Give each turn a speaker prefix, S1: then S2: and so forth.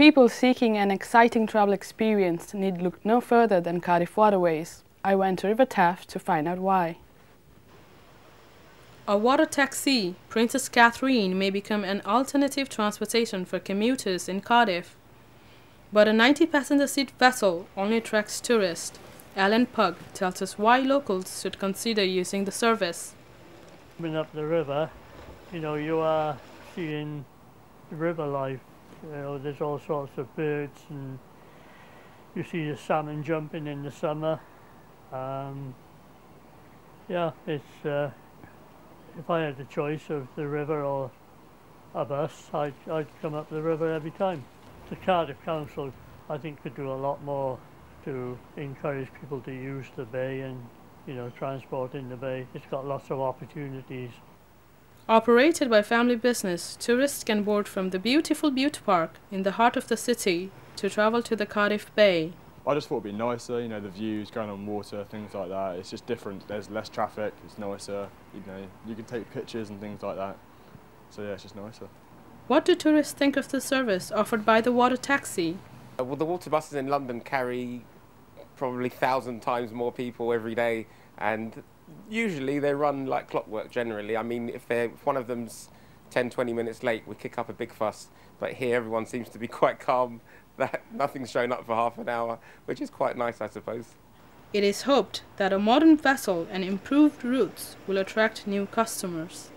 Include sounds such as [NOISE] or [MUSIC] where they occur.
S1: People seeking an exciting travel experience need look no further than Cardiff Waterways. I went to River Taff to find out why. A water taxi, Princess Catherine, may become an alternative transportation for commuters in Cardiff. But a 90 passenger seat vessel only attracts tourists. Alan Pugh tells us why locals should consider using the service.
S2: Coming up the river, you know, you are seeing the river life. You know, there's all sorts of birds and you see the salmon jumping in the summer. Um, yeah, it's uh, if I had the choice of the river or a bus, I'd, I'd come up the river every time. The Cardiff Council, I think, could do a lot more to encourage people to use the bay and, you know, transport in the bay. It's got lots of opportunities.
S1: Operated by family business, tourists can board from the beautiful Bute Park in the heart of the city to travel to the Cardiff Bay.
S3: I just thought it'd be nicer, you know, the views, going on water, things like that. It's just different. There's less traffic, it's nicer, you know, you can take pictures and things like that. So yeah, it's just nicer.
S1: What do tourists think of the service offered by the water taxi?
S4: Uh, well, the water buses in London carry probably thousand times more people every day, and usually they run like clockwork. Generally, I mean, if, if one of them's 10, 20 minutes late, we kick up a big fuss. But here, everyone seems to be [LAUGHS] quite calm that nothing's shown up for half an hour, which is quite nice, I suppose.
S1: It is hoped that a modern vessel and improved routes will attract new customers.